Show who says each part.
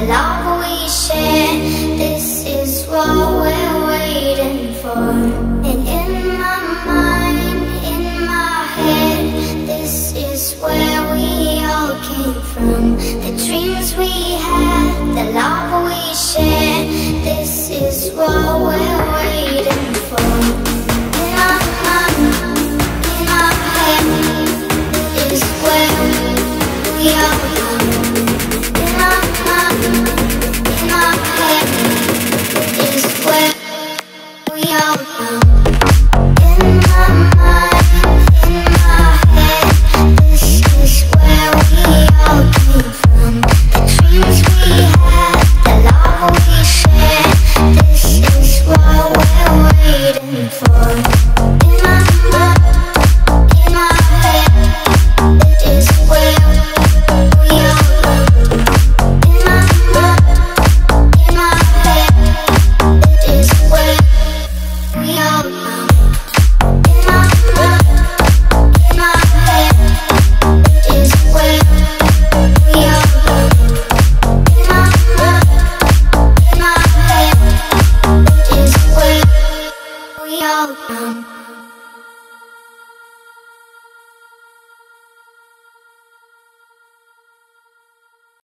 Speaker 1: the love we share. This is what we're waiting for. And in my mind, in my head, this is where we all came from. The dreams we